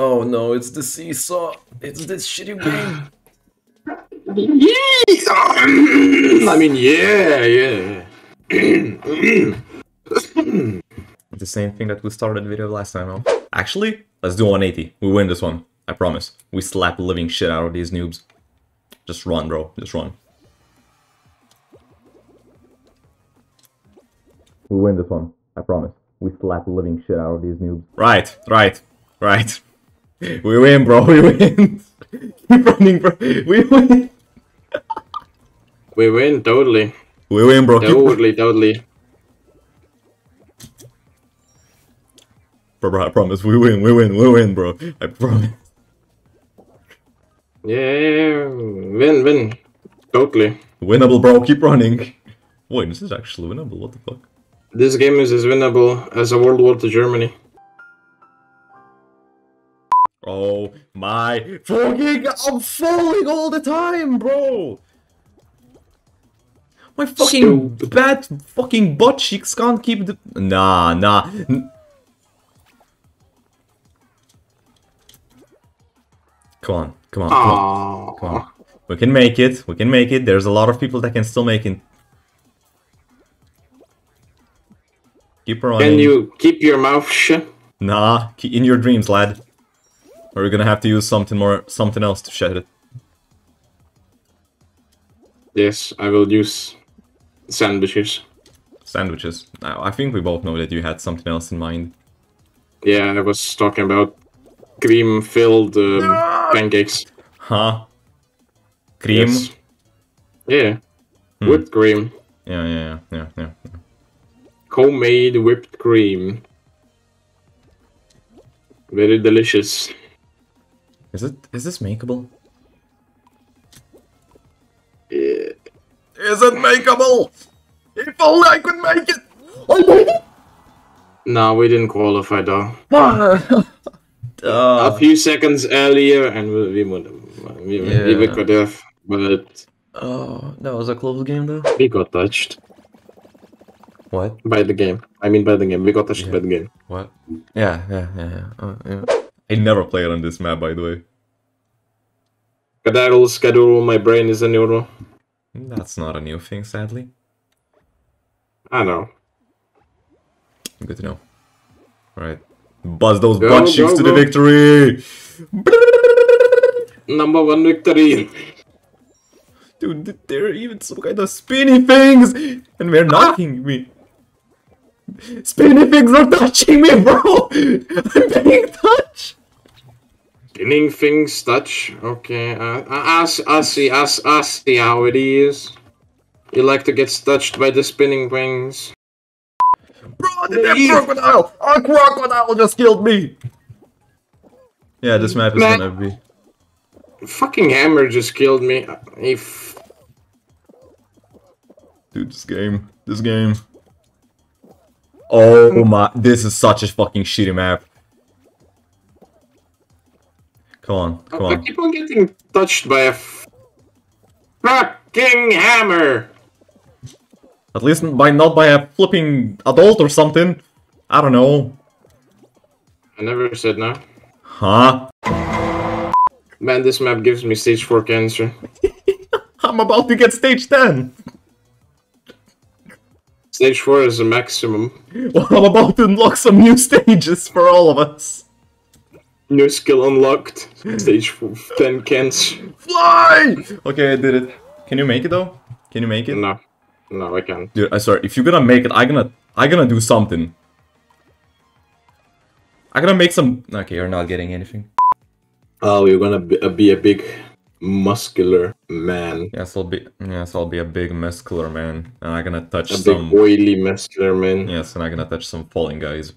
Oh no, it's the seesaw. It's this shitty game. I mean, yeah, yeah. the same thing that we started the video last time, huh? Actually, let's do 180. We win this one. I promise. We slap the living shit out of these noobs. Just run, bro. Just run. We win this one. I promise. We slap the living shit out of these noobs. Right, right, right. We win, bro. We win. Keep running, bro. We win. We win, totally. We win, bro. Totally, totally. Bro, bro, I promise. We win. We win. We win, bro. I promise. Yeah, win, win. Totally. Winnable, bro. Keep running. Wait, this is actually winnable. What the fuck? This game is as winnable as a World War to Germany. Oh my fucking I'm falling all the time, bro. My fucking Stupid. bad fucking butt cheeks can't keep the Nah, nah. Come on, come on, come on, come on. We can make it. We can make it. There's a lot of people that can still make it. Keep running. Can you keep your mouth shut? Nah, in your dreams, lad. Or we're gonna have to use something more, something else to shed it. Yes, I will use sandwiches. Sandwiches. Now, I think we both know that you had something else in mind. Yeah, I was talking about cream-filled um, pancakes. Huh? Cream? Yes. Yeah. Hmm. Whipped cream. Yeah, yeah, yeah, yeah, yeah. Homemade whipped cream. Very delicious. Is it? Is this makeable? Yeah. Is it makeable? If only I could make it. I made it. No, we didn't qualify though. Uh, A few seconds earlier, and we, we would have. We, we, we could have, but oh, that was a close game, though. we got touched What? by the game. I mean, by the game. We got touched by the game. What? Yeah, yeah, yeah, yeah. Uh, yeah. I never played on this map, by the way. Cadarl, schedule, my brain is a neural. That's not a new thing, sadly. I know. Good to know. Alright. Buzz those Go, butt cheeks to the victory! Number one victory. Dude, th- there are even some kind of spinny things! And they're ah! knocking me. Spinny things are touching me, bro! I'm being touched! Spinning things touch. Okay, uh, I, I, s- I see, I, s- I see how it is. You like to get touched by the spinning wings. Bro, did that crocodile! A crocodile just killed me! Yeah, this map is Man. gonna be... Fucking hammer just killed me. If Dude, this game. This game. Oh my... This is such a fucking shitty map. Come on, come I on. keep on getting touched by a fucking hammer. At least by not by a flipping adult or something. I don't know. I never said no. Huh? Man, this map gives me stage 4 cancer. I'm about to get stage 10. Stage 4 is the maximum. Well, I'm about to unlock some new stages for all of us. New skill unlocked. Stage 10 cans. Fly! Okay, I did it. Can you make it though? Can you make it? No. No, I can't. Dude, I swear, if you're gonna make it, I'm gonna, I'm gonna do something. I'm gonna make some. Okay, you're not getting anything. Oh, you're gonna be, uh, be a big muscular man. Yes, I'll be. Yes, I'll be a big muscular man, and I'm gonna touch A some. big oily muscular man. Yes, and I'm gonna touch some falling guys.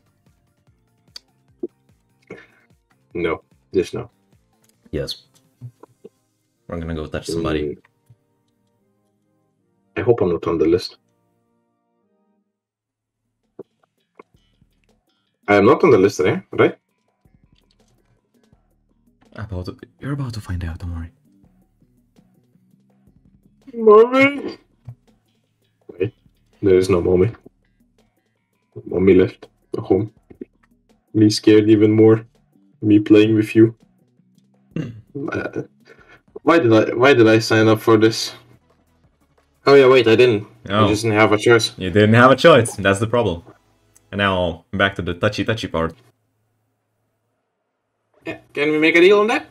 No. Just no. Yes. I'm gonna go touch somebody. Mm. I hope I'm not on the list. I am not on the list, eh? Right? About to, you're about to find out. Don't worry. Mommy! Wait. There is no mommy. Mommy left. At home. Me scared even more. Me playing with you. Uh, why did I why did I sign up for this? Oh yeah, wait, I didn't. I Oh. just didn't have a choice. You didn't have a choice. That's the problem. And now back to the touchy touchy part. Yeah, Can we make a deal on that?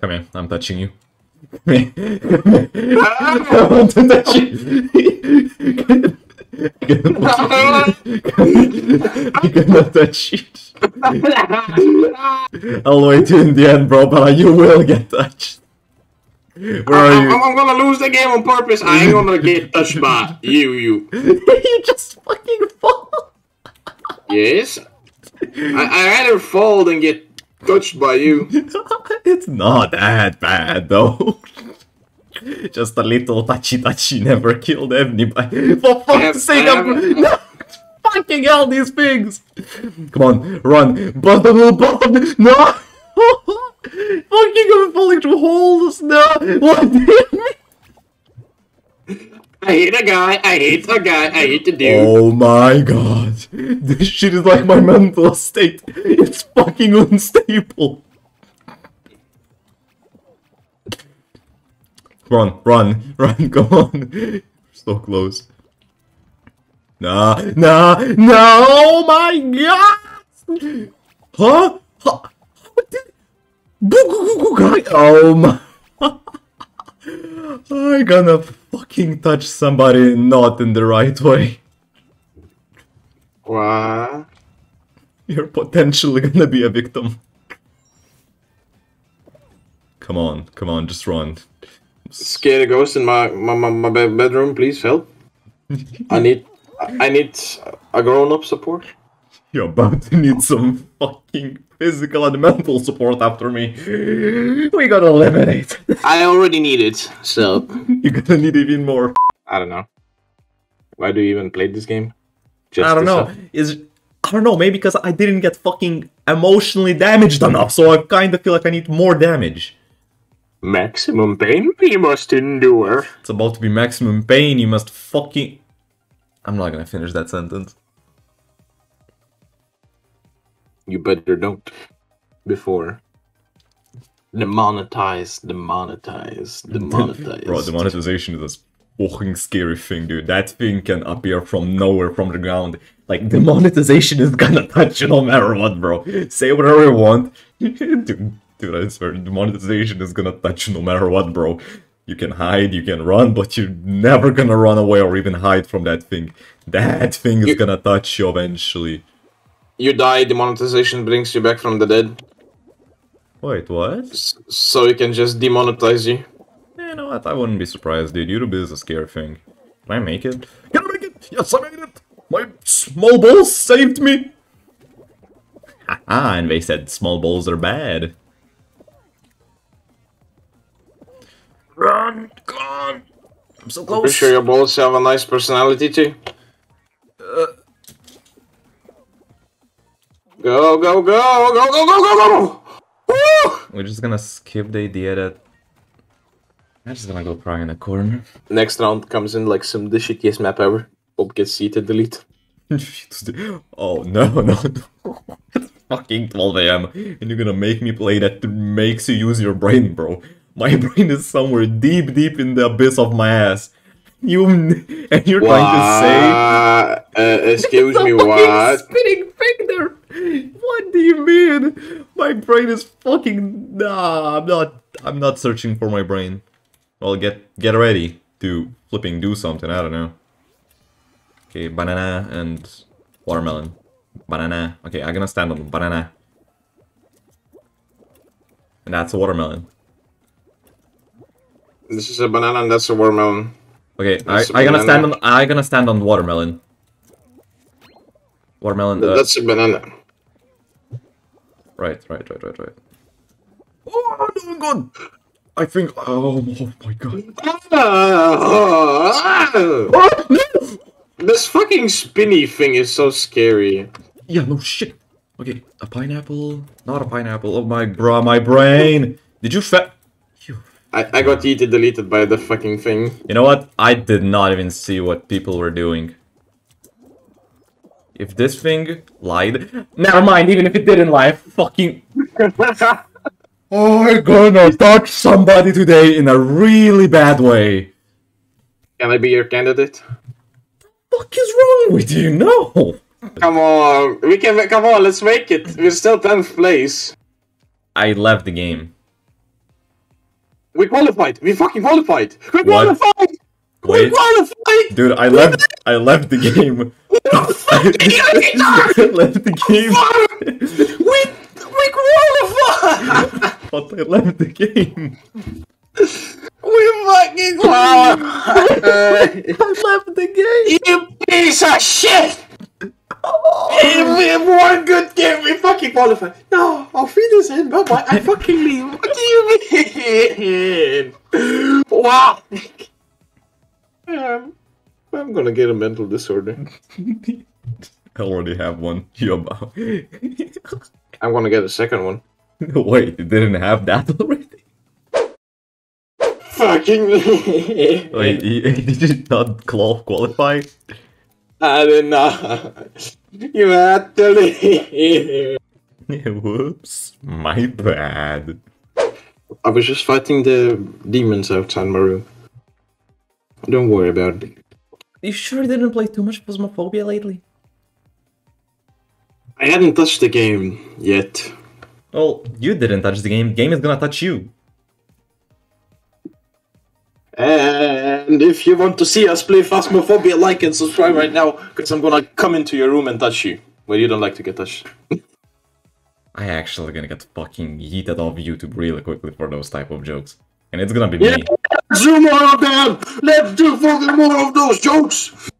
Come here, I'm touching you. I want to touch you. I'm gonna touch you. I'll wait in the end, bro, but uh, you will get touched. Where are I'm, you? I'm gonna lose the game on purpose. I ain't gonna get touched by you, you. you just fucking fall. Yes. I, I rather fall than get touched by you. it's not that bad though. Just a little touchy touchy never killed anybody. For fuck's sake, I'm no, fucking hell these things. Come on, run. Button, button, no. fucking I'm falling through holes. No. What? I hate a guy. I hate a guy. I hate the dude. Oh my god. This shit is like my mental state. It's fucking unstable. Run, run, run, go on. So close. Nah, nah, no, oh my god! Huh? Huh? What did... Boo, goo, goo, goo, Oh my... I'm gonna fucking touch somebody not in the right way. What? You're potentially gonna be a victim. Come on, come on, just run. Scared a ghost in my my, my, my bed- bedroom. Please help. I need I need a grown up support. You're about to need some fucking physical and mental support after me. We gotta eliminate. I already need it, so You're gonna need even more. I don't know. Why do you even play this game? Just I don't know. suck? Is I don't know. Maybe because I didn't get fucking emotionally damaged enough, so I kind of feel like I need more damage. Maximum pain we must endure. It's about to be maximum pain. You must fucking. I'm not gonna finish that sentence. You better don't. Before. Demonetize, demonetize, demonetize. Bro, the monetization is a fucking scary thing, dude. That thing can appear from nowhere, from the ground. Like, the monetization is gonna touch you no matter what, bro. Say whatever you want. dude, dude, I swear, the monetization is gonna touch you no matter what, bro. You can hide, you can run, but you're never gonna run away or even hide from that thing. That thing is You- gonna touch you eventually. You die, demonetization brings you back from the dead. Wait, what? S- so it can just demonetize you. Eh, You know what? I wouldn't be surprised, dude. YouTube is a scary thing. Can I make it? Can I make it? Yes, I made it! My small balls saved me! Haha, and they said small balls are bad. Run! Come on! I'm so close! Pretty close! sure your balls have a nice personality too. Uh. Go, go, go, go, go, go, go, go! Woo! We're just gonna skip the idea that... I'm just gonna go cry in a corner. Next round comes in like some the shittiest map ever. Bob gets seated, delete. oh no, no, no. It's fucking 12 a.m. and you're gonna make me play that that makes you use your brain, bro. My brain is somewhere deep, deep in the abyss of my ass. You and you're trying to say Uh, excuse me, It's a fucking what? Spinning finger. What do you mean? My brain is fucking. Nah, I'm not. I'm not searching for my brain. Well, get get ready to flipping do something. I don't know. Okay, banana and watermelon. Banana. Okay, I'm gonna stand on banana. And that's a watermelon. This is a banana and that's a watermelon. Okay, I That's gonna stand on I gonna stand on watermelon. Watermelon. Th- uh, That's a banana. Right, right, right, right, right. Oh, I'm doing good. I think. Oh, oh my god. Ah, Oh, no! This fucking spinny thing is so scary. Yeah, no shit. Okay, a pineapple. Not a pineapple. Oh my bro, my brain. Did you fa- you, I, I got yeeted deleted by the fucking thing. you know what? I did not even see what people were doing. If this thing lied, never mind. Even if it didn't lie, fucking. I'm gonna touch somebody today in a really bad way. Can I be your candidate? The Fuck is wrong with you? No. Come on, we can. Come on, let's make it. We're still tenth place. I left the game. We qualified. We fucking qualified. We What? qualified. We Wait, qualified. dude, I left. I left the game. I left the game. we we qualified. But I left the game. we fucking qualified. I left the game. you piece of shit. If we have one good game, we fucking qualify. No, I'll feed this in. Bye bye. I fucking leave. What do you mean? Wow. Um, I'm gonna get a mental disorder. I already have one. You're about? I'm gonna get a second one. Wait, you didn't have that already? Fucking. Wait, you- did you not qual- qualify? I did not. You had to leave. Whoops, my bad. I was just fighting the demons outside my room. Don't worry about it. You sure didn't play too much Phasmophobia lately? I hadn't touched the game yet. Well, you didn't touch the game. Game is gonna touch you. And if you want to see us play Phasmophobia, like and subscribe right now, because I'm gonna come into your room and touch you. Where you don't like to get touched. I actually gonna get fucking yeeted off YouTube really quickly for those type of jokes. And it's gonna be Yeah. me. Let's do more of them! Let's do fucking more of those jokes!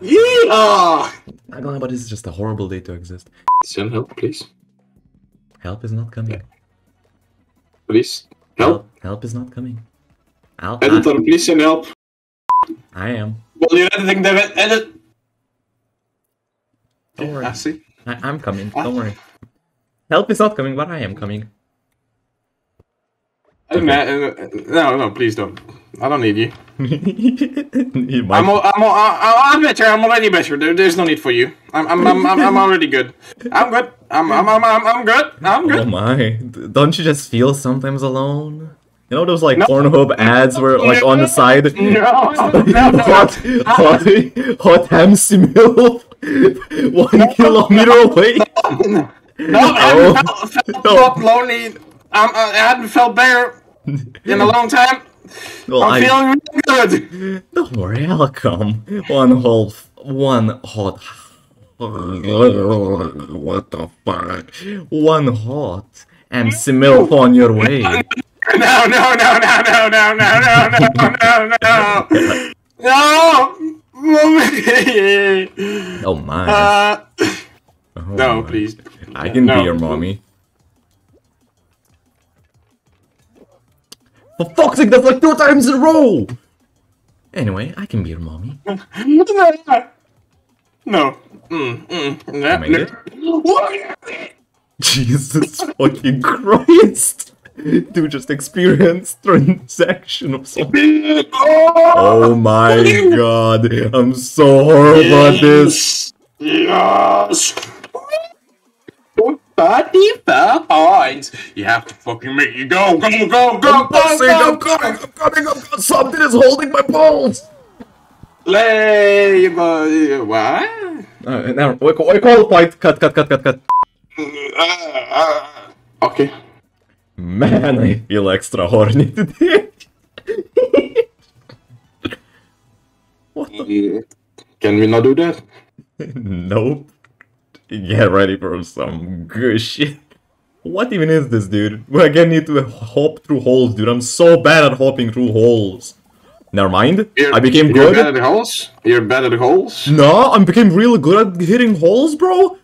Yeah! I'm gonna, but this is just a horrible day to exist. Send help, please. Help is not coming. Please. Help. Help is not coming. I'll, Editor, please send help. I, I am. Will you're editing the edit? Don't worry. I see. I, I'm coming. Don't worry. Help is not coming, but I am coming. Uh, No, no, please don't. I don't need you. You I'm, I'm, I'm, I'm better. I'm already better. There, there's no need for you. I'm, I'm, I'm, I'm, I'm already good. I'm good. I'm, I'm, I'm, I'm, I'm good. I'm Oh my! Don't you just feel sometimes alone? You know those like No. Pornhub ads where like on the side No, no, no. hot, hot, hot ham milk one kilometer away. No, I Oh. haven't felt, felt No. lonely. Um, I haven't felt better in a long time. Well, I'm I, feeling really good. don't worry, I'll come. One whole, f- one hot. What the fuck? One hot MC milk on your way. No, no, no, no, no, no, no, no, no, no, no. No. Oh my! Uh, Oh no, my. please. I can No. be your mommy. For fuck's sake, that's like two times in a row! Anyway, I can be your mommy. No. Mm, mm, no, no. What? Jesus fucking Christ! Dude just experienced transaction of something. Oh my god, I'm so horrible at this. Yes. Thirty-five points. You have to fucking make you go, go, go, go, I'm go, pushing, go, I'm coming, I'm coming, I'm coming. Something is holding my balls! Play, you go. What? Uh, now, we, we qualified. Cut, cut, cut, cut, cut. Uh, uh, okay. Man, I feel extra horny today. what the? Can we not do that? Nope. Get ready for some good shit. What even is this, dude? We again need to hop through holes, dude. I'm so bad at hopping through holes. Never mind. I became You're bad good. at holes. You're bad at the holes. No, I became really good at hitting holes, bro.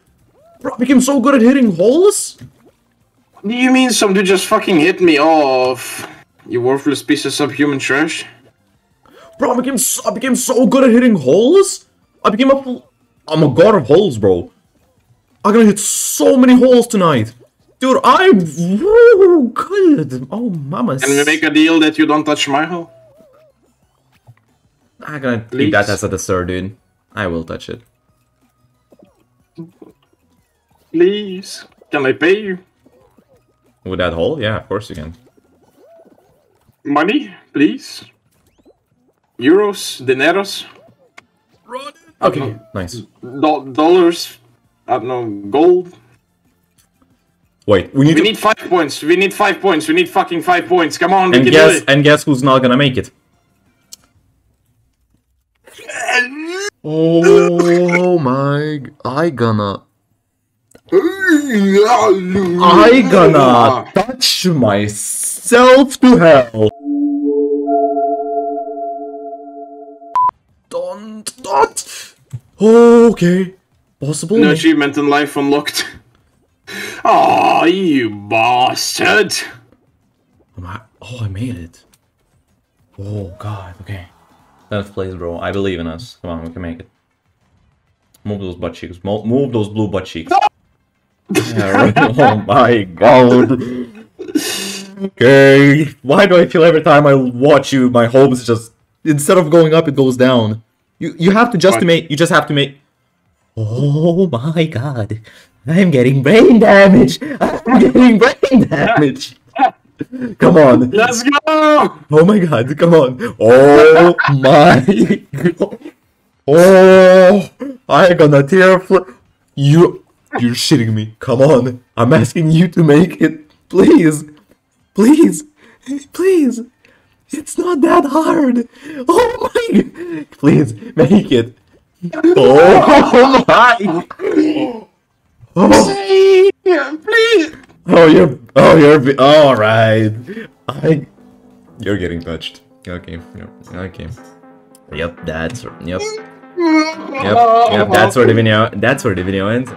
Bro, I became so good at hitting holes. Do you mean some dude just fucking hit me off? You worthless piece of subhuman trash. Bro, I became so, I became so good at hitting holes. I became a full- I'm a god of holes, bro. I'm gonna hit so many holes tonight. Dude, I'm real good. Oh, mama. Can we make a deal that you don't touch my hole? I'm gonna Please? leave that as a dessert, dude. I will touch it. Please. Can I pay you? With that hole? Yeah, of course you can. Money, please. Euros, dineros, Okay, nice. do- dollars. I don't know, gold. Wait, we need We to... need five points. We need five points. We need fucking five points. Come on, we and can guess, do it. and guess who's not gonna make it? Oh my... g- I gonna... I gonna touch myself to hell. Don't, don't. Okay. Possible. No achievement in life unlocked. Oh, you bastard! Am I- Oh, I made it. Oh god. Okay. Let's play, bro. I believe in us. Come on, we can make it. Move those butt cheeks. Mo- move those blue butt cheeks. Yeah, right. Oh my god. Okay. Why do I feel every time I watch you, my hopes just instead of going up, it goes down. You you have to just to make. You just have to make. Oh my god. I'm getting brain damage. I'm getting brain damage. Come on. Let's go! Oh my god, come on. Oh my god. Oh, I gonna tear fl- You, you're shitting me. Come on. I'm asking you to make it. Please. Please. Please. It's not that hard. Oh my god. Please, make it. Oh my. Oh. Please! Oh, you're. Oh, you're. All right. I. You're getting touched. Okay. Yep. Okay. Yep. That's. Yep. Yep. Yep. That's where the video. That's where the video ends.